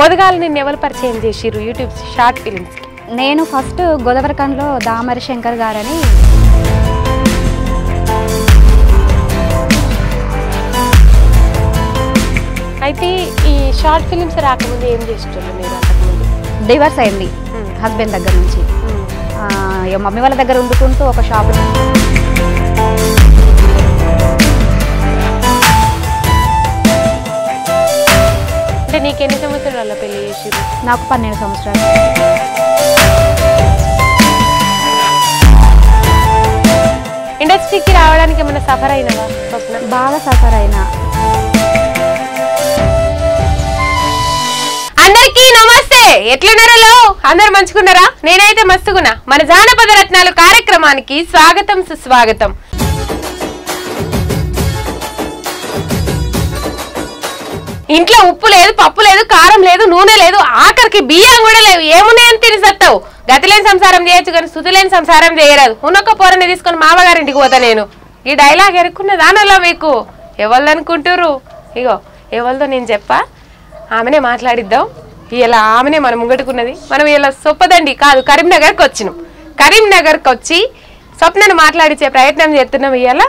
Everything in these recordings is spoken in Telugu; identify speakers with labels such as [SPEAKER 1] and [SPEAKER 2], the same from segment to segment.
[SPEAKER 1] మొదగాలు నిన్ను ఎవరు పరిచయం చేసిర్రు యూట్యూబ్ షార్ట్ ఫిలిమ్స్
[SPEAKER 2] నేను ఫస్ట్ గోదావరికంలో దామరి శంకర్ గారని.
[SPEAKER 1] అయితే షార్ట్ ఫిలిమ్స్ రాకముందు ఏం చేస్తుండ్రు మీరు అంతకుముందు?
[SPEAKER 2] డివర్స్ అయింది హస్బెండ్ దగ్గర నుంచి. ఇక మమ్మీ వాళ్ళ దగ్గర వండుకుంటూ ఒక షాప్
[SPEAKER 1] అంటే నీకు ఎన్ని సంవత్సరాల పెళ్ళి చేసిర్రు
[SPEAKER 2] నాకు పన్నెండు సంవత్సరాలు.
[SPEAKER 1] ఇండస్ట్రీకి రావడానికి ఏమైనా సఫర్ అయినవా?
[SPEAKER 2] బాగా సఫర్ అయినా.
[SPEAKER 1] అందరికీ నమస్తే. ఎట్లున్నారో అందరు మంచుకున్నారా? నేనైతే మస్తుకున్నా మన జానపద రత్నాలు కార్యక్రమానికి స్వాగతం సుస్వాగతం. ఇంట్లో ఉప్పు లేదు పప్పు లేదు కారం లేదు నూనె లేదు ఆఖరికి బియ్యం కూడా లేవు. ఏమున్నాయని తిని సత్తావు. గతిలేని సంసారం చేయొచ్చు కానీ శుతులేని సంసారం చేయరాదు. ఉన్నొక్క పొరని తీసుకొని మామగారింటికి పోతా నేను. ఈ డైలాగ్ ఎరుక్కున్న దానిలో మీకు? ఎవరిదనుకుంటురు ఇగో ఎవరిదో నేను చెప్పా. ఆమెనే మాట్లాడిద్దాం. ఇలా ఆమెనే మనం ముంగట్టుకున్నది మనం ఇలా సొప్పదండి కాదు కరీంనగర్కి వచ్చినాం. కరీంనగర్కి వచ్చి స్వప్నను మాట్లాడించే ప్రయత్నం చేస్తున్నాం ఇవాళ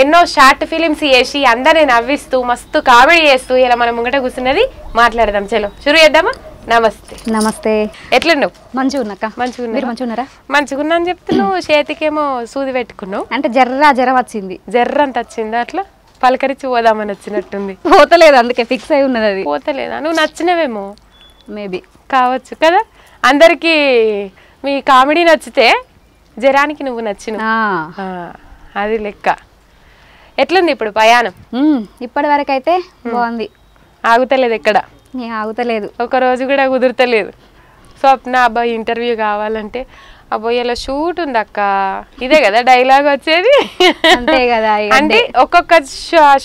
[SPEAKER 1] ఎన్నో షార్ట్ ఫిలిమ్స్ చేసి అందరిని నవ్విస్తూ మస్తు కామెడీ చేస్తూ ఇలా మనం ముంగట కూర్చున్నది మాట్లాడదాం. చలో షురు చేద్దామా? నమస్తే.
[SPEAKER 2] నమస్తే.
[SPEAKER 1] ఎట్లున్నావు?
[SPEAKER 2] మంచిగా ఉన్నాక
[SPEAKER 1] మంచిగా
[SPEAKER 2] మీరు మంచిగా ఉన్నారా
[SPEAKER 1] మంచిగున్నా అని చెప్తున్నావు చేతికేమో సూది పెట్టుకున్నావు.
[SPEAKER 2] అంటే జర్రా జ్వరం వచ్చింది.
[SPEAKER 1] జర్రంత వచ్చిందా అట్లా? పలకరించి పోదామని వచ్చినట్టుంది.
[SPEAKER 2] పోతలేదు అందుకే ఫిక్స్ అయి ఉన్నది అది.
[SPEAKER 1] పోతలేదా? నువ్వు నచ్చినవేమో.
[SPEAKER 2] మేబీ
[SPEAKER 1] కావచ్చు కదా? అందరికీ మీ కామెడీ నచ్చితే జరానికి నువ్వు నచ్చిన అది లెక్క. ఎట్లుంది ఇప్పుడు ప్రయాణం?
[SPEAKER 2] ఇప్పటి వరకు అయితే బాగుంది.
[SPEAKER 1] ఆగుతలేదు ఎక్కడ?
[SPEAKER 2] ఆగుతలేదు.
[SPEAKER 1] ఒక రోజు కూడా కుదురుతలేదు. స్వప్న అబ్బాయి ఇంటర్వ్యూ కావాలంటే అబ్బాయి ఇలా షూట్ ఉంది అక్క. ఇదే కదా డైలాగ్ వచ్చేది?
[SPEAKER 2] అంతే కదా
[SPEAKER 1] అంటే ఒక్కొక్క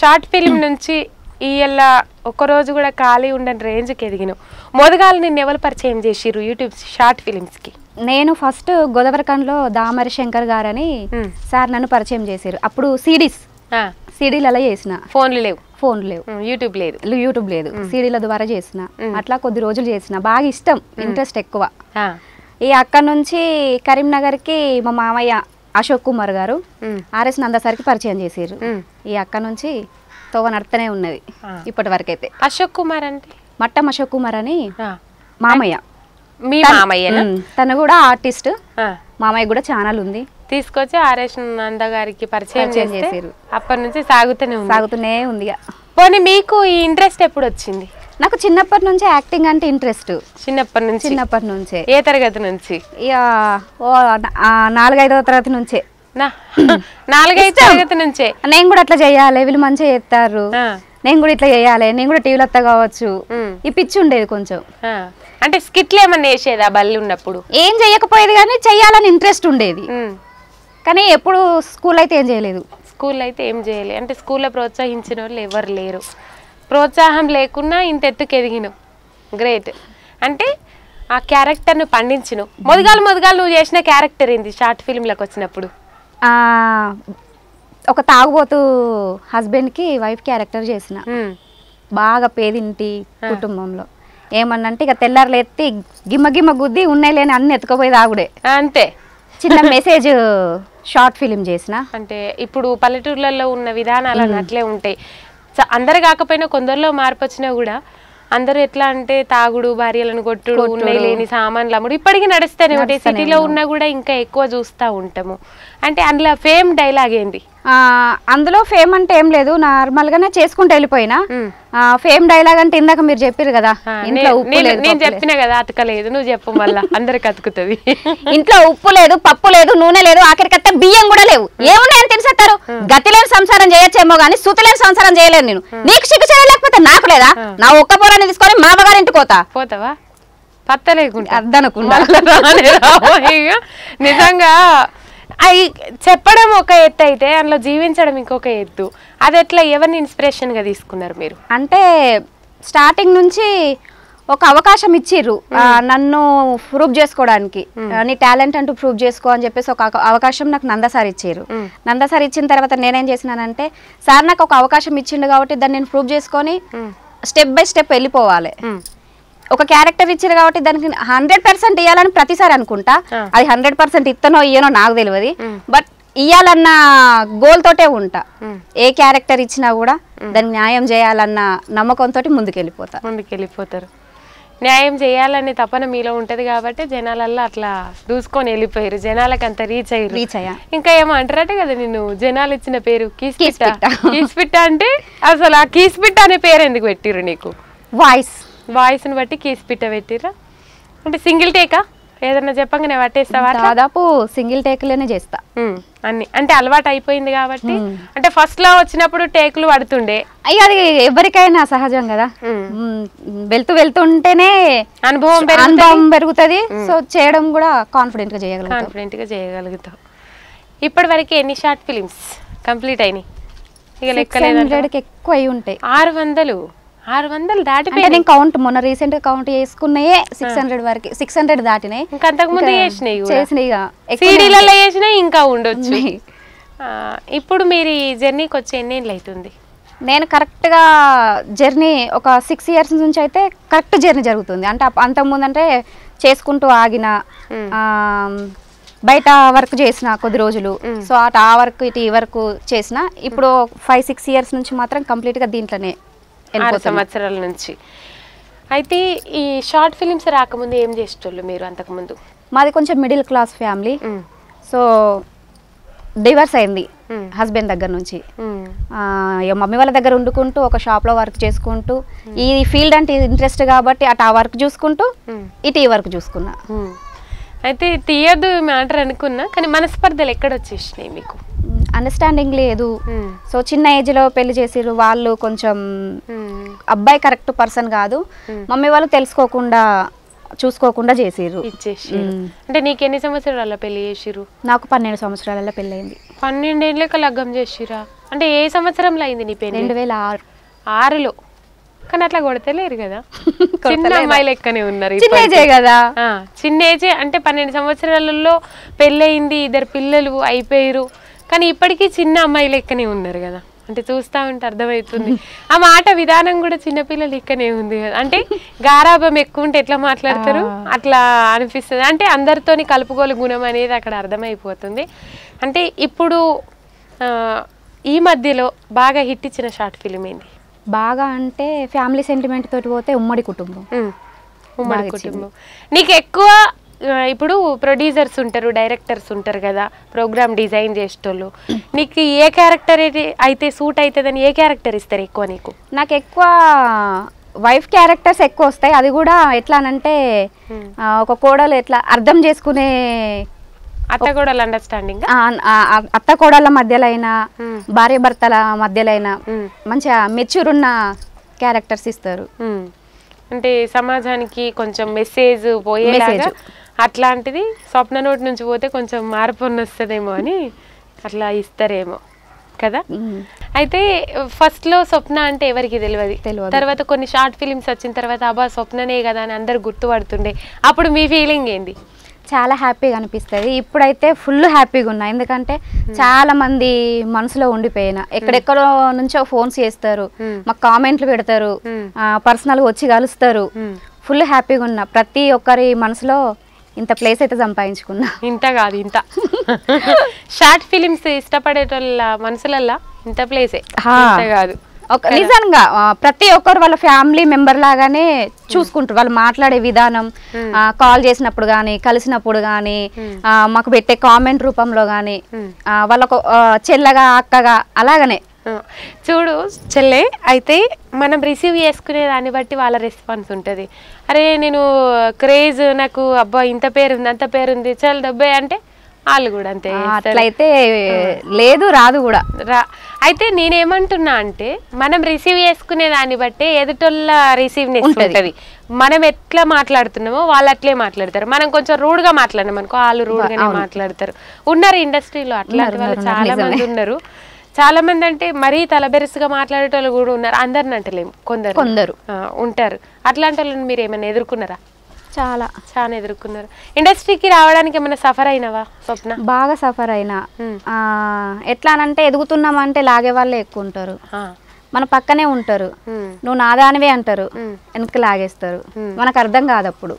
[SPEAKER 1] షార్ట్ ఫిల్మ్ నుంచి ఇయ్యాల రోజు కూడా ఖాళీ ఉండని రేంజ్కి ఎదిగినావు మొదగాలు నిన్ను ఎవరు పరిచయం చేసిర్రు యూట్యూబ్ షార్ట్ ఫిలిమ్స్కి?
[SPEAKER 2] నేను ఫస్ట్ గోదావరికంలో దామరి శంకర్ గారని. సార్ నన్ను పరిచయం చేశారు అప్పుడు సిడీస్. సీడీలలో చేసిన?
[SPEAKER 1] ఫోన్లు లేవు.
[SPEAKER 2] ఫోన్ లేవు.
[SPEAKER 1] యూట్యూబ్ లేదు.
[SPEAKER 2] యూట్యూబ్ లేదు. సీడీల ద్వారా చేసిన. అట్లా కొద్ది రోజులు చేసిన. బాగా ఇష్టం. ఇంట్రెస్ట్ ఎక్కువ. ఈ అక్కడ నుంచి కరీంనగర్కి మా మామయ్య అశోక్ కుమార్ గారు ఆర్ఎస్ నందసారికి పరిచయం చేసారు. ఈ అక్క నుంచి తోవ నడుతూనే ఉన్నది. ఇప్పటి వరకు అయితే
[SPEAKER 1] అశోక్ కుమార్ అంటే?
[SPEAKER 2] మట్టం అశోక్ కుమార్ అని మామయ్య.
[SPEAKER 1] మీ మామయ్యనా?
[SPEAKER 2] ఉమ్, తను కూడా ఆర్టిస్ట్. మామయ్య కూడా ఛానల్ ఉంది.
[SPEAKER 1] తీసుకొచ్చి ఆర్ఎస్ నంద గారికి పరిచయం
[SPEAKER 2] చేసిర్రు.
[SPEAKER 1] అప్పటి నుంచి సాగుతూనే
[SPEAKER 2] సాగుతూనే ఉంది.
[SPEAKER 1] పోనీ మీకు ఈ ఇంట్రెస్ట్ ఎప్పుడు వచ్చింది?
[SPEAKER 2] నాకు చిన్నప్పటి నుంచి యాక్టింగ్ అంటే ఇంట్రెస్ట్.
[SPEAKER 1] చిన్నప్పటి నుంచి?
[SPEAKER 2] చిన్నప్పటి నుంచే.
[SPEAKER 1] ఏ తరగతి నుంచి?
[SPEAKER 2] ఓ నాలుగైదవ తరగతి నుంచే.
[SPEAKER 1] నాలుగైదు తరగతి నుంచే?
[SPEAKER 2] నేను కూడా అట్లా చేయాలి వీళ్ళు మంచిగా చేస్తారు. నేను కూడా ఇట్లా చేయాలి నేను కూడా టీవీలో వస్తా కావచ్చు. ఈ పిచ్చి ఉండేది కొంచెం.
[SPEAKER 1] అంటే స్కిట్లు ఏమన్నా వేసేదా బల్లి ఉన్నప్పుడు?
[SPEAKER 2] ఏం చేయకపోయేది కానీ చెయ్యాలని ఇంట్రెస్ట్ ఉండేది. కానీ ఎప్పుడు స్కూల్ అయితే ఏం చేయలేదు.
[SPEAKER 1] స్కూల్లో అయితే ఏం చేయలే. అంటే స్కూల్లో ప్రోత్సహించిన వాళ్ళు ఎవరు లేరు. ప్రోత్సాహం లేకున్నా ఇంత ఎత్తుకు ఎదిగినావు గ్రేట్ అంటే ఆ క్యారెక్టర్ను పండించును. మొదగాలు మొదగాలు నువ్వు చేసిన క్యారెక్టర్ ఏంది? షార్ట్ ఫిల్మ్లకు వచ్చినప్పుడు.
[SPEAKER 2] ఆ, ఒక తాగుబోతు హస్బెండ్కి వైఫ్ క్యారెక్టర్ చేసిన.
[SPEAKER 1] ఉమ్,
[SPEAKER 2] బాగా పేదింటి కుటుంబంలో. ఏమన్నంటే ఇక తెల్లారులు ఎత్తి గిమ్మ గిమ్మ గుద్ది ఉన్నాయి లేని అన్ని ఎత్తుకుపోయి తాగుడే.
[SPEAKER 1] అంతే.
[SPEAKER 2] చిన్న మెసేజ్ షార్ట్ ఫిలిం చేసిన.
[SPEAKER 1] అంటే ఇప్పుడు పల్లెటూర్లలో ఉన్న విధానాలు అట్లే ఉంటాయి. చ- అందరు కాకపోయినా కొందరిలో మార్పు వచ్చినా కూడా అందరూ ఎట్లా అంటే తాగుడు భార్యలను కొట్టుడు ఉన్నాయి లేని సామాన్లు అమ్ముడు. ఇప్పటికీ నడుస్తూనే ఉంటాయి. సిటీలో ఉన్నా కూడా ఇంకా ఎక్కువ చూస్తూ ఉంటాము. అంటే అందులో ఫేమ్ డైలాగ్ ఏంటి?
[SPEAKER 2] అందులో ఫేమ్ అంటే ఏం లేదు. నార్మల్ గానే చేసుకుంటూ వెళ్ళిపోయినా. ఫేమ్ డైలాగ్ అంటే ఇందాక మీరు చెప్పారు కదా ఇంట్లో ఉప్పు లేదు
[SPEAKER 1] నేను. చెప్పిన కదా అతకలేదు నువ్వు చెప్పు మళ్ళా అందరికి అతుకుతుంది.
[SPEAKER 2] ఇంట్లో ఉప్పు లేదు పప్పు లేదు నూనె లేదు ఆఖరికత్తే బియ్యం కూడా లేవు. ఏమున్నాయని తెలిసేస్తారు గతి లేని సంసారం చేయొచ్చేమో గానీ సుతి లేని సంసారం చేయలేను నేను. నీకు సిగ్గు చేయలేకపోతే నాకు లేదా? నా ఒక్క పొలాన్ని తీసుకొని మా అమ్మగారింటికి పోతా.
[SPEAKER 1] పోతావా? పత్త లేకుండా
[SPEAKER 2] అద్దనకుండా.
[SPEAKER 1] నిజంగా అవి చెప్పడం ఒక ఎత్తు అయితే అందులో జీవించడం ఇంకొక ఎత్తు. అది ఎట్లా ఎవరిని ఇన్స్పిరేషన్గా తీసుకున్నారు మీరు?
[SPEAKER 2] అంటే స్టార్టింగ్ నుంచి ఒక అవకాశం ఇచ్చిర్రు. నన్ను ప్రూవ్ చేసుకోవడానికి. నీ టాలెంట్ అంటూ ప్రూవ్ చేసుకో అని చెప్పేసి ఒక అవ- అవకాశం నాకు నంద సార్ ఇచ్చారు
[SPEAKER 1] మ్మ్.
[SPEAKER 2] నంద సార్ ఇచ్చిన తర్వాత నేనేం చేసినానంటే సార్ నాకు ఒక అవకాశం ఇచ్చిండు కాబట్టి దాన్ని నేను ప్రూవ్ చేసుకొని. స్టెప్ బై స్టెప్ వెళ్ళిపోవాలి. ఒక క్యారెక్టర్ ఇచ్చారు కాబట్టి దానికి హండ్రెడ్ పర్సెంట్ ఇవ్వాలని ప్రతిసారి అనుకుంటా. అది హండ్రెడ్ పర్సెంట్ ఇత్తనో ఇయ్యనో నాకు తెలియదు. బట్ ఇయ్యాలన్న గోల్ తోటే ఉంటా. ఏ క్యారెక్టర్ ఇచ్చినా కూడా దానికి న్యాయం చేయాలన్న నమ్మకంతో ముందుకెళ్ళిపోతా.
[SPEAKER 1] ముందుకు వెళ్ళిపోతారు న్యాయం చేయాలనే తపన మీలో ఉంటది కాబట్టి జనాలల్లో అట్లా దూసుకొని వెళ్ళిపోయారు. జనాలకు అంత రీచ్ అయ్యారు.
[SPEAKER 2] రీచ్ అయ్యా.
[SPEAKER 1] ఇంకా ఏమో అంటారట కదా నిన్ను జనాలు ఇచ్చిన పేరు కీస్పిట్ట
[SPEAKER 2] కీస్పిట్ట.
[SPEAKER 1] అంటే అసలు ఆ కీస్పిట్ట అనే పేరు ఎందుకు పెట్టిర్రు నీకు?
[SPEAKER 2] వాయిస్
[SPEAKER 1] వాయిస్ని బట్టి కీస్పిట్ట పెట్టిర్రా? అంటే సింగిల్ టేకా? ఏదన్నా చెప్పంగానే పట్టేస్తావా?
[SPEAKER 2] దాదాపు సింగిల్ టేక్లోనే చేస్తా.
[SPEAKER 1] అన్ని అంటే అలవాటు అయిపోయింది కాబట్టి. అంటే ఫస్ట్లో వచ్చినప్పుడు టేకులు పడుతుండే.
[SPEAKER 2] అయ్యి అది ఎవరికైనా సహజం కదా. వెళ్తూ వెళ్తుంటేనే
[SPEAKER 1] అనుభవం పెరుగుతుంది.
[SPEAKER 2] అనుభవం పెరుగుతుంది. సో చేయడం కూడా కాన్ఫిడెంట్గా చేయగలుగుతాం
[SPEAKER 1] కాన్ఫిడెంట్గా చేయగలుగుతావు. ఇప్పటి వరకు ఎన్ని షార్ట్ ఫిలిమ్స్ కంప్లీట్ అయినాయి. ఇక
[SPEAKER 2] ఎక్కువ అయి ఉంటాయి.
[SPEAKER 1] ఆరు వందలు. ఆరు వందలు దాటిపోయి
[SPEAKER 2] నేను కౌంట్ మొన్న రీసెంట్గా కౌంట్ చేసుకున్నాయే సిక్స్ హండ్రెడ్ వరకు సిక్స్ హండ్రెడ్ దాటినాయి.
[SPEAKER 1] ఇంకా అంతకు ముందు
[SPEAKER 2] ఇంకా
[SPEAKER 1] చేసినాయి
[SPEAKER 2] చేసినాయి
[SPEAKER 1] సీడీలలో చేసినా ఇంకా ఉండొచ్చు. ఇప్పుడు మీరు ఈ జర్నీకి వచ్చి ఎన్నేళ్ళు అవుతుంది?
[SPEAKER 2] నేను కరెక్ట్గా జర్నీ ఒక సిక్స్ ఇయర్స్ నుంచి అయితే కరెక్ట్ జర్నీ జరుగుతుంది. అంటే అంతకుముందు అంటే చేసుకుంటూ ఆగిన బయట వర్క్ చేసిన కొద్ది రోజులు. సో అటు ఆ వర్క్ ఇటు ఈ వర్క్ చేసిన. ఇప్పుడు ఫైవ్ సిక్స్ ఇయర్స్ నుంచి మాత్రం కంప్లీట్గా దీంట్లోనే
[SPEAKER 1] ఆరు. సంవత్సరాల నుంచి. అయితే ఈ షార్ట్ ఫిలిమ్స్ రాకముందు ఏం చేసేటోళ్ళు మీరు అంతకుముందు?
[SPEAKER 2] మాది కొంచెం middle class family. So divorce అయింది హస్బెండ్ దగ్గర నుంచి. మమ్మీ వాళ్ళ దగ్గర వండుకుంటూ ఒక షాప్లో వర్క్ చేసుకుంటూ ఈ ఫీల్డ్ అంటే ఇంట్రెస్ట్ కాబట్టి అటు ఆ వర్క్ చూసుకుంటూ ఇటు ఈ వర్క్ చూసుకున్నా.
[SPEAKER 1] అయితే తీయద్దు మ్యాటర్ అనుకున్నా కానీ మనస్పర్ధలు ఎక్కడ వచ్చేసినాయి మీకు?
[SPEAKER 2] అండర్స్టాండింగ్ లేదు. సో చిన్న ఏజ్లో పెళ్ళి చేసిర్రు వాళ్ళు కొంచెం
[SPEAKER 1] ఉమ్,
[SPEAKER 2] అబ్బాయి కరెక్ట్ పర్సన్ కాదు. మమ్మీ వాళ్ళు తెలుసుకోకుండా చూసుకోకుండా ఉమ్.
[SPEAKER 1] అంటే నీకు ఎన్ని సంవత్సరాల పెళ్ళి చేసిరు
[SPEAKER 2] నాకు పన్నెండు సంవత్సరాలలో పెళ్ళయింది.
[SPEAKER 1] పన్నెండేళ్ళకి లగ్గం చేసిరా? అంటే ఏ సంవత్సరంలో అయింది నీ పెళ్ళి?
[SPEAKER 2] రెండు వేల ఆరు.
[SPEAKER 1] ఆరులో. కానీ అట్లా కొడతలేరు కదా. చిన్న అమ్మాయి లెక్కనే ఉన్నారు
[SPEAKER 2] చిన్న
[SPEAKER 1] ఇప్పటికీ.
[SPEAKER 2] ఏజే కదా?
[SPEAKER 1] ఆ, చిన్న ఏజే. అంటే పన్నెండు సంవత్సరాలలో పెళ్ళయింది ఇద్దరు పిల్లలు అయిపోయారు కానీ ఇప్పటికీ చిన్న అమ్మాయి లెక్కనే ఉన్నారు కదా. అంటే చూస్తా ఉంటే అర్థమవుతుంది. ఆ మాట విధానం కూడా చిన్నపిల్లలు లెక్కనే ఉంది కదా. అంటే గారాభం ఎక్కువ ఉంటే ఎట్లా మాట్లాడతారు? అట్లా అనిపిస్తుంది. అంటే అందరితోని కలుపుకోలు గుణం అనేది అక్కడ అర్థమైపోతుంది. అంటే ఇప్పుడు ఈ మధ్యలో బాగా హిట్ ఇచ్చిన షార్ట్ ఫిలిం ఏంది
[SPEAKER 2] బాగా అంటే ఫ్యామిలీ సెంటిమెంట్ తోటి పోతే ఉమ్మడి కుటుంబం.
[SPEAKER 1] ఉమ్. ఉమ్మడి కుటుంబం. నీకు ఎక్కువ ఇప్పుడు ప్రొడ్యూసర్స్ ఉంటారు డైరెక్టర్స్ ఉంటారు కదా ప్రోగ్రామ్ డిజైన్ చేసేటోళ్ళు. నీకు ఏ క్యారెక్టర్ అయితే సూట్ అవుతుందని ఏ క్యారెక్టర్ ఇస్తారు ఎక్కువ నీకు?
[SPEAKER 2] నాకు ఎక్కువ వైఫ్ క్యారెక్టర్స్ ఎక్కువ వస్తాయి. అది కూడా ఎట్లా అనంటే ఆ, ఒక కోడలు ఎట్లా అర్థం చేసుకునే
[SPEAKER 1] అత్త కూడా అండర్స్టాండింగ్
[SPEAKER 2] అత్త కోడళ్ళ మధ్యలో అయినా భార్య భర్తల మధ్యలో అయినా మంచిగా మెచ్యూర్ ఉన్న క్యారెక్టర్స్ ఇస్తారు.
[SPEAKER 1] అంటే సమాజానికి కొంచెం మెసేజ్ పోయేలాగా. అట్లాంటిది స్వప్న నోటి నుంచి పోతే కొంచెం మార్పు వస్తుందేమో అని అట్లా ఇస్తారేమో కదా. అయితే ఫస్ట్లో స్వప్న అంటే ఎవరికి తెలియదు.
[SPEAKER 2] తెలియదు.
[SPEAKER 1] తర్వాత కొన్ని షార్ట్ ఫిలిమ్స్ వచ్చిన తర్వాత అబ్బా స్వప్ననే కదా అని అందరు గుర్తుపడుతుండే. అప్పుడు మీ ఫీలింగ్ ఏంది?
[SPEAKER 2] చాలా హ్యాపీగా అనిపిస్తుంది. ఇప్పుడైతే ఫుల్ హ్యాపీగా ఉన్నా. ఎందుకంటే చాలా మంది మనసులో ఉండిపోయిన. ఎక్కడెక్కడో నుంచో ఫోన్స్ చేస్తారు. మాకు కామెంట్లు పెడతారు. పర్సనల్గా వచ్చి కలుస్తారు. ఫుల్ హ్యాపీగా ఉన్నా. ప్రతి ఒక్కరి మనసులో ఇంత ప్లేస్ అయితే సంపాదించుకున్నా.
[SPEAKER 1] ఇంత కాదు ఇంత. షార్ట్ ఫిలిమ్స్ ఇష్టపడేటోళ్ళ మనసులల్లా ఇంత ప్లేసే కాదు.
[SPEAKER 2] ఒక నిజంగా ప్రతి ఒక్కరు వాళ్ళ ఫ్యామిలీ మెంబర్ లాగానే చూసుకుంటారు. వాళ్ళు మాట్లాడే విధానం కాల్ చేసినప్పుడు కానీ కలిసినప్పుడు కానీ మాకు పెట్టే కామెంట్ రూపంలో కానీ వాళ్ళకు చెల్లగా అక్కగా అలాగనే.
[SPEAKER 1] చూడు చెల్లె అయితే మనం రిసీవ్ చేసుకునే దాన్ని బట్టి వాళ్ళ రెస్పాన్స్ ఉంటుంది. అరే నేను క్రేజ్ నాకు అబ్బా ఇంత పేరు ఉంది అంత పేరు ఉంది చల్ డబ్బే అంటే వాళ్ళు కూడా అంతే.
[SPEAKER 2] అట్లయితే లేదు రాదు కూడా.
[SPEAKER 1] రా అయితే నేనేమంటున్నా అంటే మనం రిసీవ్ చేసుకునే దాన్ని బట్టే ఎదుటోళ్ళ రిసీవ్నెస్ ఉంటుంది. మనం ఎట్లా మాట్లాడుతున్నామో వాళ్ళు అట్లే మాట్లాడతారు. మనం కొంచెం rude గా మాట్లాడినాం అనుకో వాళ్ళు rude గానే మాట్లాడతారు. ఉన్నారు ఇండస్ట్రీలో అట్లాంటి వాళ్ళు చాలా మంది ఉన్నారు. చాలా మంది అంటే మరీ తలబెరుసుగా మాట్లాడేటోళ్ళు కూడా ఉన్నారు. అందరిని అంటలేము. కొందరు.
[SPEAKER 2] కొందరు.
[SPEAKER 1] ఉంటారు. అట్లాంటి వాళ్ళని మీరు ఏమైనా ఎదుర్కొన్నారా?
[SPEAKER 2] చాలా.
[SPEAKER 1] చాలా ఎదుర్కొన్నారు. ఇండస్ట్రీకి రావడానికి ఏమైనా సఫర్ అయినవా స్వప్న?
[SPEAKER 2] బాగా సఫర్ అయినా. ఎట్లా అంటే ఎదుగుతున్నామంటే లాగే వాళ్ళే ఎక్కువ ఉంటారు. మన పక్కనే ఉంటారు. నువ్వు నాదానివే అంటారు. వెనక్కి లాగేస్తారు. మనకు అర్థం కాదు అప్పుడు.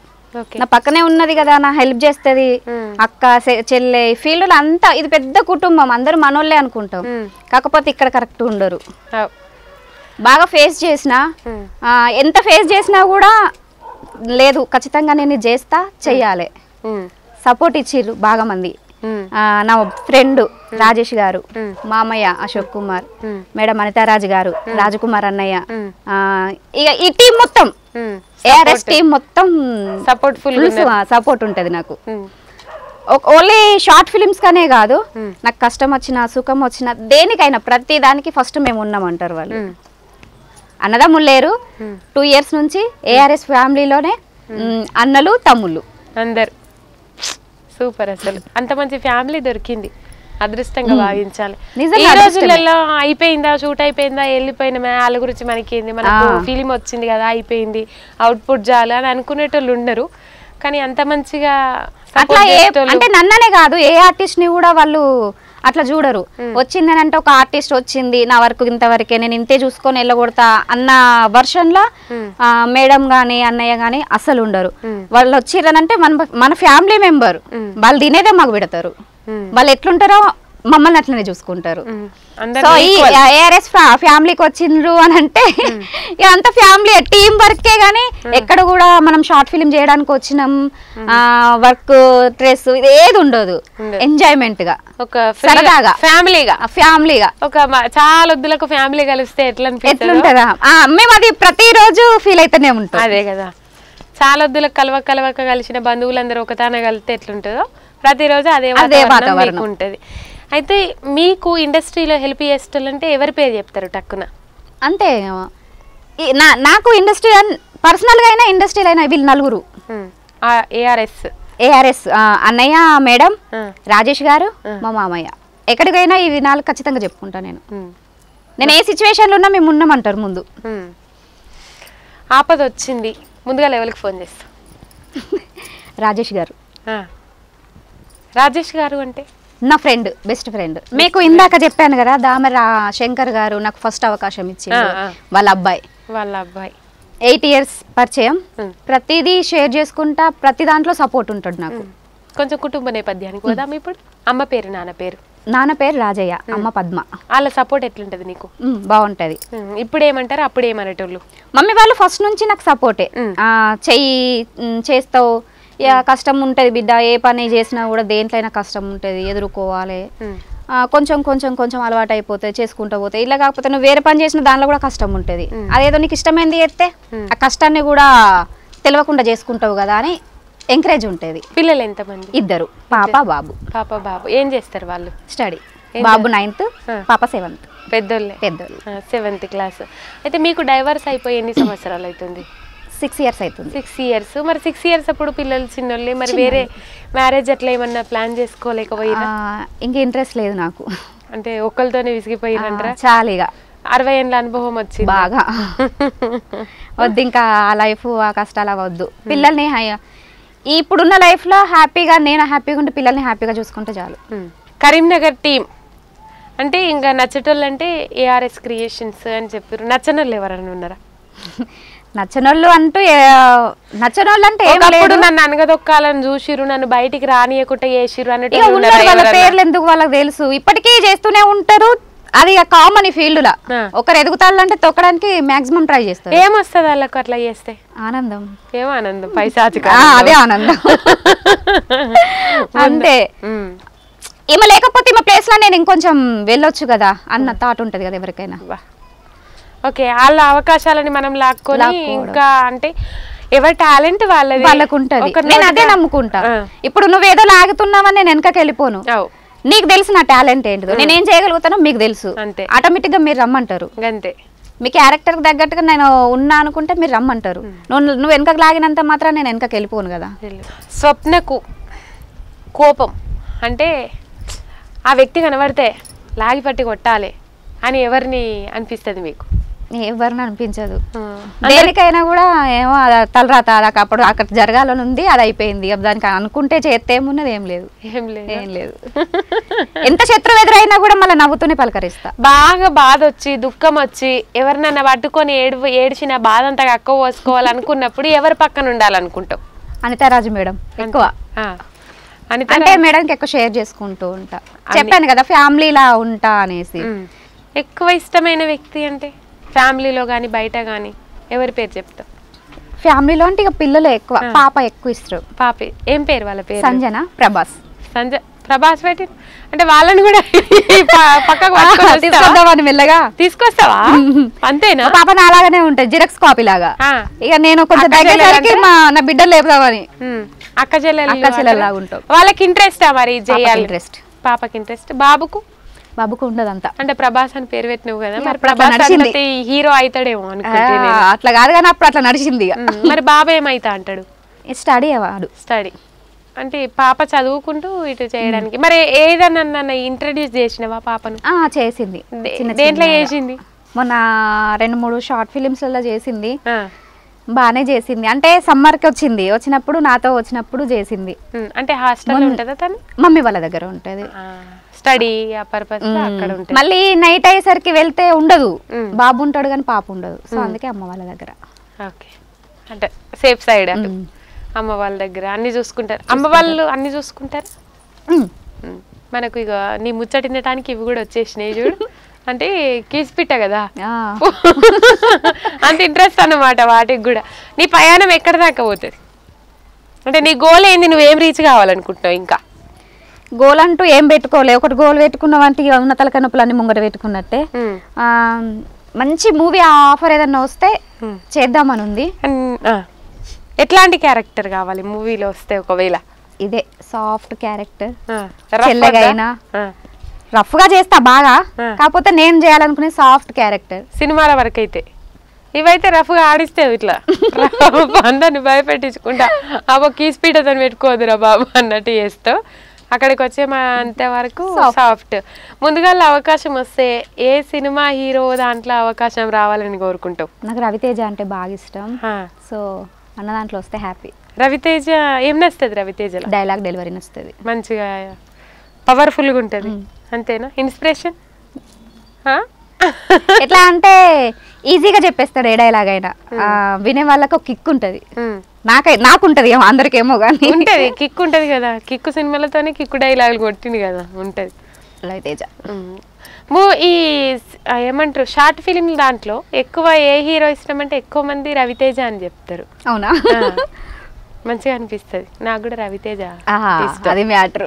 [SPEAKER 2] నా పక్కనే ఉన్నది కదా నా హెల్ప్ చేస్తుంది. అక్క చెల్లె ఫీల్డ్ అంతా ఇది పెద్ద కుటుంబం అందరూ మనోళ్ళే అనుకుంటాం. కాకపోతే ఇక్కడ కరెక్ట్ ఉండరు. బాగా ఫేస్ చేసిన. ఎంత ఫేస్ చేసినా కూడా లేదు ఖచ్చితంగా నేను చేస్తా చెయ్యాలి. సపోర్ట్ ఇచ్చిర్రు బాగా మంది నా ఫ్రెండ్ రాజేష్ గారు
[SPEAKER 1] మ్మ్.
[SPEAKER 2] మామయ్య అశోక్ కుమార్. మేడం అనితారాజు గారు రాజకుమార్ అన్నయ్య ఇక ఈ టీం మొత్తం. ఏఆర్ఎస్ టీం మొత్తం
[SPEAKER 1] సపోర్ట్ ఫుల్
[SPEAKER 2] సపోర్ట్ ఉంటుంది నాకు. ఓన్లీ షార్ట్ ఫిలిమ్స్ కనే కాదు.
[SPEAKER 1] మ్మ్.
[SPEAKER 2] నాకు కష్టం వచ్చినా సుఖం వచ్చినా దేనికైనా ప్రతి దానికి ఫస్ట్ మేము ఉన్నామంటారు వాళ్ళు.
[SPEAKER 1] మ్మ్.
[SPEAKER 2] అన్నదమ్ములు లేరు. టూ ఇయర్స్ నుంచి ఏఆర్ఎస్ ఫ్యామిలీలోనే అన్నలు తమ్ముళ్ళు.
[SPEAKER 1] అందరు. సూపర్ అసలు. అంత మంచి ఫ్యామిలీ దొరికింది. అదృష్టంగా భావించాలి ఈ. రోజులలో అయిపోయిందా షూట్ అయిపోయిందా వెళ్ళిపోయిన వాళ్ళ గురించి మనకు
[SPEAKER 2] ఆ.
[SPEAKER 1] ఫిలిం వచ్చింది కదా అయిపోయింది అవుట్పుట్ చాలు అని అనుకునేటోళ్ళు ఉండరు కానీ అంత మంచిగా
[SPEAKER 2] అట్లా అంటే నన్ననే కాదు ఏ ఆర్టిస్ట్ని కూడా వాళ్ళు అట్లా చూడరు వచ్చిందని అంటే ఒక ఆర్టిస్ట్ వచ్చింది నా వరకు ఇంతవరకే నేను ఇంతే చూసుకొని వెళ్ళగొడతా అన్న వర్షన్లో
[SPEAKER 1] మ్మ్.
[SPEAKER 2] మేడం గాని అన్నయ్య గాని అసలు ఉండరు. వాళ్ళు వచ్చిర్రనంటే మన మన ఫ్యామిలీ మెంబర్. వాళ్ళు తినేదే మాకు పెడతారు. వాళ్ళు ఎట్లుంటారో మమ్మల్ని అట్లనే చూసుకుంటారు. సో ఈ. ఏఆర్ఎస్ ఫ్యామిలీకి వచ్చిండ్రు అని అంటే ఇదంతా ఫ్యామిలీ టీం వర్కే గానీ ఎక్కడ కూడా మనం షార్ట్ ఫిల్మ్ చేయడానికి వచ్చినాం. వర్క్ స్ట్రెస్ ఇది ఏది ఉండదు. ఎంజాయ్మెంట్గా
[SPEAKER 1] ఒక
[SPEAKER 2] సరదాగా.
[SPEAKER 1] ఫ్యామిలీగా.
[SPEAKER 2] ఫ్యామిలీగా.
[SPEAKER 1] ఒక చాలా వద్దులకు ఫ్యామిలీ కలిస్తే ఎట్లా
[SPEAKER 2] ఎట్లుంటదా? మేము అది ప్రతిరోజు ఫీల్ అయితేనే ఉంటాం.
[SPEAKER 1] అదే కదా. చాలా వద్దులకు కలవక కలవక కలిసిన బంధువులందరూ ఒకతాన కలిస్తే ఎట్లుంటుందో ప్రతిరోజు అదే
[SPEAKER 2] అదే
[SPEAKER 1] వాతావరణం ఉంటుంది అయితే మీకు ఇండస్ట్రీలో హెల్ప్ చేసేటోళ్ళంటే ఎవరి పేరు చెప్తారు టక్కున?
[SPEAKER 2] అంతే ఈ- నా నాకు ఇండస్ట్రీ పర్సనల్గా అయినా ఇండస్ట్రీలో అయినా వీళ్ళు నలుగురు.
[SPEAKER 1] ఏఆర్ఎస్
[SPEAKER 2] ఏఆర్ఎస్ అన్నయ్య మేడం రాజేష్ గారు మా మామయ్య. ఎక్కడికైనా ఇవి నాలుగు ఖచ్చితంగా చెప్పుకుంటా నేను. నేను ఏ సిచ్యువేషన్లో ఉన్నా మేము ఉన్నామంటారు ముందు.
[SPEAKER 1] ఆపద వచ్చింది. ముందుగా లెవెల్కి ఫోన్ చేస్తా.
[SPEAKER 2] రాజేష్ గారు.
[SPEAKER 1] రాజేష్ గారు అంటే?
[SPEAKER 2] నా ఫ్రెండ్ బెస్ట్ ఫ్రెండ్ మీకు ఇందాక చెప్పాను కదా దామర శంకర్ గారు నాకు ఫస్ట్ అవకాశం
[SPEAKER 1] ఆ.
[SPEAKER 2] వాళ్ళ అబ్బాయి.
[SPEAKER 1] వాళ్ళ అబ్బాయి.
[SPEAKER 2] ఎయిట్ ఇయర్స్ పరిచయం. ప్రతిదీ షేర్ చేసుకుంటా ప్రతి దాంట్లో సపోర్ట్ ఉంటుంది నాకు.
[SPEAKER 1] కొంచెం కుటుంబ నేపథ్యానికి పోదాం ఇప్పుడు. అమ్మ పేరు నాన్న పేరు?
[SPEAKER 2] నాన్న పేరు రాజయ్య అమ్మ పద్మ.
[SPEAKER 1] వాళ్ళ సపోర్ట్ ఎట్లుంటది నీకు?
[SPEAKER 2] బాగుంటది.
[SPEAKER 1] ఇప్పుడు ఏమంటారు అప్పుడు ఏమనేటోళ్ళు
[SPEAKER 2] మమ్మీ వాళ్ళు ఫస్ట్ నుంచి నాకు సపోర్టే చెయ్యి చేస్తావు కష్టం ఉంటుంది బిడ్డ. ఏ పని చేసినా కూడా దేంట్లైనా కష్టం ఉంటుంది ఎదుర్కోవాలి కొంచెం కొంచెం కొంచెం అలవాటు అయిపోతాయి చేసుకుంటూ పోతాయి ఇలా కాకపోతే నువ్వు వేరే పని చేసిన దానిలో కూడా కష్టం ఉంటుంది. అదేదో నీకు ఇష్టమైంది చేస్తే. ఆ కష్టాన్ని కూడా తెలియకుండా చేసుకుంటావు కదా అని ఎంకరేజ్ ఉంటుంది.
[SPEAKER 1] పిల్లలు ఎంతమంది?
[SPEAKER 2] ఇద్దరు. పాప బాబు.
[SPEAKER 1] పాప బాబు. ఏం చేస్తారు వాళ్ళు?
[SPEAKER 2] స్టడీ. బాబు నైన్త్. పాప సెవెంత్
[SPEAKER 1] పెద్దోళ్ళే.
[SPEAKER 2] పెద్దోళ్ళు.
[SPEAKER 1] సెవెంత్ క్లాస్ అయితే మీకు డైవర్స్ అయిపోయి ఎన్ని సంవత్సరాలు అవుతుంది
[SPEAKER 2] సిక్స్ ఇయర్స్ అవుతుంది
[SPEAKER 1] సిక్స్ ఇయర్స్ మరి సిక్స్ ఇయర్స్ అప్పుడు పిల్లలు చిన్నోళ్ళే మరి వేరే మ్యారేజ్ అట్లా ఏమన్నా ప్లాన్ చేసుకోలేకపోయినా
[SPEAKER 2] ఇంక ఇంట్రెస్ట్ లేదు నాకు.
[SPEAKER 1] అంటే ఒక్కరితోనే విసిగిపోయినంటారా
[SPEAKER 2] చాలా ఇక
[SPEAKER 1] అరవై ఏళ్ళ అనుభవం వచ్చింది?
[SPEAKER 2] బాగా. వద్దు ఇంకా ఆ లైఫ్ ఆ కష్టాలు అవి వద్దు. పిల్లల్ని ఇప్పుడున్న లైఫ్లో హ్యాపీగా నేను హ్యాపీగా ఉంటే పిల్లల్ని హ్యాపీగా చూసుకుంటే చాలు.
[SPEAKER 1] ఉమ్. కరీంనగర్ టీం అంటే ఇంకా నచ్చటోళ్ళు అంటే ఏఆర్ఎస్ క్రియేషన్స్ అని చెప్పారు నచ్చనోళ్ళు ఎవరైనా ఉన్నారా?
[SPEAKER 2] నచ్చనోళ్ళు అంటూ ఏ- నచ్చనోళ్ళు అంటే ఏం
[SPEAKER 1] ఒకప్పుడు నన్ను అనగదొక్కాలని చూసిరు నన్ను బయటికి రానియకుండా చేసిరు అన్నట్టు
[SPEAKER 2] వాళ్ళ? పేర్లు ఎందుకు వాళ్ళకి తెలుసు? ఇప్పటికీ చేస్తూనే ఉంటారు. అది కామన్ ఈ ఫీల్డ్ లా. ఒకరు ఎదుగుతాళ్ళంటే తొక్కడానికి మాక్సిమం ట్రై చేస్తారు.
[SPEAKER 1] ఏమొస్తుంది వాళ్ళకు అట్లా చేస్తే?
[SPEAKER 2] ఆనందం.
[SPEAKER 1] ఏమో ఆనందం
[SPEAKER 2] ఆ, అదే ఆనందం. అంతే. ఈమె లేకపోతే ఈమె ప్లేస్లో నేను ఇంకొంచెం వెళ్ళొచ్చు కదా అన్న థాట్ ఉంటది కదా ఎవరికైనా.
[SPEAKER 1] ఓకే వాళ్ళ అవకాశాలని మనం లాక్కొని. ఇంకా అంటే ఎవరి టాలెంట్ వాళ్ళది?
[SPEAKER 2] వాళ్ళకు ఉంటది నేను అదే నమ్ముకుంటా. ఇప్పుడు నువ్వేదో లాగుతున్నావని నేను వెనకకి వెళ్ళిపోను. నీకు తెలుసు నా టాలెంట్ ఏంటిదో. నేను ఏం చేయగలుగుతానో మీకు తెలుసు.
[SPEAKER 1] అంతే.
[SPEAKER 2] ఆటోమేటిక్గా మీరు రమ్మంటారు.
[SPEAKER 1] గంతే
[SPEAKER 2] మీ క్యారెక్టర్ తగ్గట్టుగా నేను ఉన్నా అనుకుంటే మీరు రమ్మంటారు. నువ్వు నువ్వు వెనకకి లాగినంత మాత్రం నేను వెనకకి వెళ్ళిపోను కదా.
[SPEAKER 1] స్వప్నకు కోపం. అంటే ఆ వ్యక్తి కనబడితే లాగి పట్టి కొట్టాలి అని ఎవరిని అనిపిస్తుంది మీకు?
[SPEAKER 2] ఎవరిని అనిపించదు. దేనికైనా కూడా ఏమో తలరాత అది అప్పుడు అక్కడ జరగాలని ఉంది అది అయిపోయింది. దానికి అనుకుంటే చేస్తే ఏమున్నది ఏం లేదు.
[SPEAKER 1] ఏం లేదు.
[SPEAKER 2] ఎంత శత్రువు ఎదురైనా కూడా మళ్ళీ నవ్వుతూనే పలకరిస్తా.
[SPEAKER 1] బాగా బాధ వచ్చి దుఃఖం వచ్చి ఎవరినన్నా పట్టుకొని ఏడు ఏడిచిన బాధ అంతా అక్క పోసుకోవాలనుకున్నప్పుడు ఎవరి పక్కన ఉండాలనుకుంటావు
[SPEAKER 2] అనితారాజు మేడం ఎక్కువ. అంటే మేడంకి ఎక్కువ షేర్ చేసుకుంటూ ఉంటా. చెప్పాను కదా ఫ్యామిలీలా ఉంటా అనేసి.
[SPEAKER 1] ఎక్కువ ఇష్టమైన వ్యక్తి అంటే? ఫ్యామిలీలో కానీ బయట కానీ ఎవరి పేరు చెప్తావు?
[SPEAKER 2] ఫ్యామిలీలో అంటే ఇక పిల్లలు ఎక్కువ పాప ఎక్కువ ఇష్టం
[SPEAKER 1] పాపి ఏం పేరు వాళ్ళ పేరు?
[SPEAKER 2] సంజన ప్రభాస్.
[SPEAKER 1] సంజయ్ ప్రభాస్ పెట్టి అంటే వాళ్ళని కూడా పక్కకు?
[SPEAKER 2] తీసుకొద్దామని మెల్లగా.
[SPEAKER 1] తీసుకొస్తావా? అంతేనా?
[SPEAKER 2] పాప నాలాగానే ఉంటుంది జిరక్స్ కాపీ లాగా. ఇక నేను కొంచెం దగ్గరికి? మా నా బిడ్డలు లేపుదామని.
[SPEAKER 1] అక్క చెల్లెలు
[SPEAKER 2] అక్క చెల్లెల్లాగా ఉంటాం.
[SPEAKER 1] వాళ్ళకి ఇంట్రెస్టా మరి చేయాలి
[SPEAKER 2] interest.
[SPEAKER 1] పాపకి ఇంట్రెస్ట్ బాబుకు?
[SPEAKER 2] బాబుకు ఉండదంతా.
[SPEAKER 1] అంటే ప్రభాస్ అని పేరు పెట్టినావు కదా మరి ప్రభాస్ హీరో అవుతాడేమో.
[SPEAKER 2] అట్లా కాదు కానీ అప్పుడు అట్లా నడిచింది.
[SPEAKER 1] మరి బాబు ఏమైతా అంటాడు?
[SPEAKER 2] స్టడీ వాడు?
[SPEAKER 1] స్టడీ. అంటే పాప చదువుకుంటూ ఇటు చేయడానికి. మరి ఏదన్నా ఇంట్రడ్యూస్ చేసినవా పాపను?
[SPEAKER 2] ఆ, చేసింది.
[SPEAKER 1] దేంట్లో. చేసింది?
[SPEAKER 2] మొన్న రెండు మూడు షార్ట్ ఫిలిమ్స్లలో చేసింది.
[SPEAKER 1] ఆ.
[SPEAKER 2] బాగానే చేసింది. అంటే సమ్మర్కి వచ్చింది. వచ్చినప్పుడు నాతో వచ్చినప్పుడు చేసింది.
[SPEAKER 1] అంటే హాస్టల్ ఉంటుందా తను?
[SPEAKER 2] మమ్మీ వాళ్ళ దగ్గర ఉంటుంది.
[SPEAKER 1] స్టడీ ఆ పర్పస్ అక్కడ ఉంటుంది
[SPEAKER 2] మళ్ళీ నైట్ అయ్యేసరికి వెళ్తే ఉండదు. బాబు ఉంటాడు కానీ పాప ఉండదు. సో అందుకే అమ్మ వాళ్ళ దగ్గర.
[SPEAKER 1] ఓకే అంటే సేఫ్ సైడ్. అమ్మ వాళ్ళ దగ్గర అన్ని చూసుకుంటారు. అమ్మ వాళ్ళు అన్ని చూసుకుంటారు. మనకు ఇక నీ ముచ్చట తినడానికి ఇవి కూడా వచ్చేసినాయి చూడు. అంటే కీస్ పిట్ట కదా. అంత ఇంట్రెస్ట్ అన్నమాట వాటికి కూడా. నీ ప్రయాణం ఎక్కడ దాకా పోతుంది? అంటే నీ గోల్ ఏంది? నువ్వేం రీచ్ కావాలనుకుంటున్నావు ఇంకా?
[SPEAKER 2] గోల్ అంటూ ఏం పెట్టుకోలే. ఒకటి గోల్ పెట్టుకున్నావంటే ఇక ఉన్న తలకాయ నొప్పులు అన్ని ముంగట పెట్టుకున్నట్టే మంచి మూవీ ఆఫర్ ఏదన్నా వస్తే. చేద్దామని ఉంది.
[SPEAKER 1] ఎట్లాంటి క్యారెక్టర్ కావాలి మూవీలో వస్తే ఒకవేళ?
[SPEAKER 2] ఇదే సాఫ్ట్ క్యారెక్టర్.
[SPEAKER 1] ఆ. రఫ్.
[SPEAKER 2] రఫ్గా చేస్తా బాగా. కాకపోతే నేను చేయాలనుకునే సాఫ్ట్ క్యారెక్టర్.
[SPEAKER 1] సినిమాల వరకు అయితే ఇవైతే రఫ్గా ఆడిస్తేవి ఇట్లా. అందరిని భయపెట్టించుకుంటా. అబ్బో కీ స్పీడ్ అతను పెట్టుకోదురా బాబు అన్నట్టు చేస్తావు. అక్కడికి వచ్చే మా అంతే వరకు సాఫ్ట్ ముందుగా అవకాశం వస్తే ఏ సినిమా హీరో దాంట్లో అవకాశం రావాలని కోరుకుంటావు?
[SPEAKER 2] నాకు రవితేజ అంటే బాగా ఇష్టం. సో అన్న దాంట్లో వస్తే హ్యాపీ
[SPEAKER 1] రవితేజ ఏం నచ్చుతుంది రవితేజలో?
[SPEAKER 2] డైలాగ్ డెలివరీ నచ్చుతుంది.
[SPEAKER 1] మంచిగా పవర్ఫుల్గా ఉంటుంది. అంతేనా? ఇన్స్పిరేషన్
[SPEAKER 2] ఎట్లా అంటే ఈజీగా చెప్పేస్తాడు ఏ డైలాగ్ అయినా. ఆ, వినే వాళ్ళకి ఒక కిక్ ఉంటుంది. నాకై నాకుంటది ఏమో అందరికేమో కానీ
[SPEAKER 1] ఉంటది కిక్ ఉంటది కదా. కిక్కు సినిమాలతోనే కిక్కు డైలాగులు కొట్టింది కదా ఉంటది. మూ ఈ ఏమంటారు షార్ట్ ఫిలిం దాంట్లో ఎక్కువ ఏ హీరో ఇష్టం అంటే ఎక్కువ మంది రవితేజ అని చెప్తారు.
[SPEAKER 2] అవునా?
[SPEAKER 1] మంచిగా అనిపిస్తది. నాకు కూడా రవితేజ.
[SPEAKER 2] అది మ్యాటర్.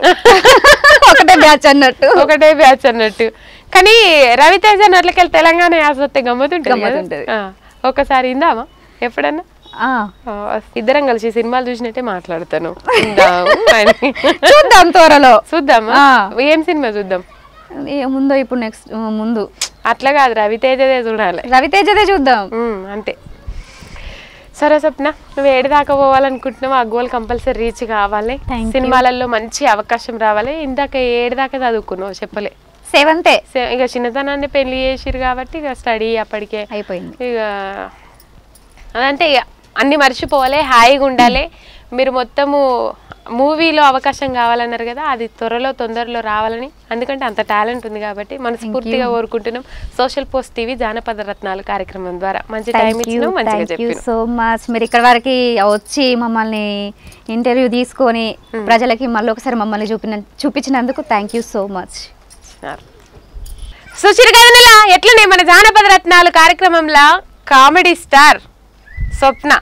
[SPEAKER 2] ఒకటే బ్యాచ్ అన్నట్టు.
[SPEAKER 1] ఒకటే బ్యాచ్ అన్నట్టు. కానీ రవితేజ నట్లకెళ్ళి తెలంగాణ యాస వస్తే గమ్మతుంటుంది ఒకసారి ఇందామా? ఎప్పుడన్నా? ఇద్దరం కలిసి సినిమాలు చూసినట్టే మాట్లాడతాను.
[SPEAKER 2] చూద్దాం త్వరలో.
[SPEAKER 1] చూద్దామా?
[SPEAKER 2] ఆ.
[SPEAKER 1] ఏం సినిమా చూద్దాం?
[SPEAKER 2] ఏముందో ఇప్పుడు నెక్స్ట్ ముందు.
[SPEAKER 1] అట్లా కాదు రవితేజదే చూడాలి.
[SPEAKER 2] రవితేజదే చూద్దాం.
[SPEAKER 1] అంతే. సరే స్వప్న నువ్వు ఏడు దాకా పోవాలనుకుంటున్నావు ఆ గోల్ కంపల్సరీ రీచ్ కావాలి. సినిమాలలో మంచి అవకాశం రావాలి. ఇందాక ఏడు దాకా చదువుకున్నావు చెప్పలే.
[SPEAKER 2] సెవెంతే
[SPEAKER 1] ఇక చిన్నతనాన్ని పెళ్ళి చేసిరు కాబట్టి ఇక స్టడీ అప్పటికే.
[SPEAKER 2] అయిపోయింది.
[SPEAKER 1] ఇక అదంటే ఇక. అన్ని మర్చిపోవాలి హాయిగా ఉండాలి. మీరు మొత్తము మూవీలో అవకాశం కావాలన్నారు కదా అది త్వరలో తొందరలో రావాలని. ఎందుకంటే అంత టాలెంట్ ఉంది కాబట్టి మనస్ఫూర్తిగా కోరుకుంటున్నాం. సోషల్ పోస్ట్ టీవీ జానపద రత్నాలు కార్యక్రమం ద్వారా. మంచి టైం మంచిగా చెప్పినావు
[SPEAKER 2] సో మచ్ మీరు ఇక్కడ వరకు వచ్చి మమ్మల్ని ఇంటర్వ్యూ తీసుకొని ప్రజలకి మళ్ళీ ఒకసారి మమ్మల్ని చూపిన చూపించినందుకు థ్యాంక్ యూ సో మచ్
[SPEAKER 1] సుచిరి గదనల ఎట్లనే మన జానపద రత్నాలు కార్యక్రమంలో? Comedy star. స్వప్న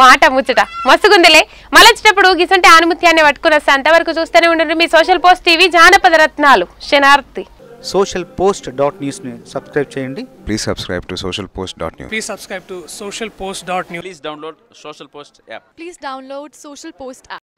[SPEAKER 1] మాట ముచ్చట. మసుగుందిలే మలచ్చేటప్పుడు గిసంటి ఆనుమత్యాన్ని వస్తా అంతవరకు చూస్తూనే ఉండండి మీ సోషల్ పోస్ట్ టీవీ జానపద రత్నాలు. శనార్తి
[SPEAKER 3] సోషల్ పోస్ట్ డాట్ న్యూస్ని సబ్స్క్రైబ్ చేయండి.
[SPEAKER 4] Please subscribe to social
[SPEAKER 5] post dot news please
[SPEAKER 6] subscribe to social post dot
[SPEAKER 7] news please download social post app please download social post app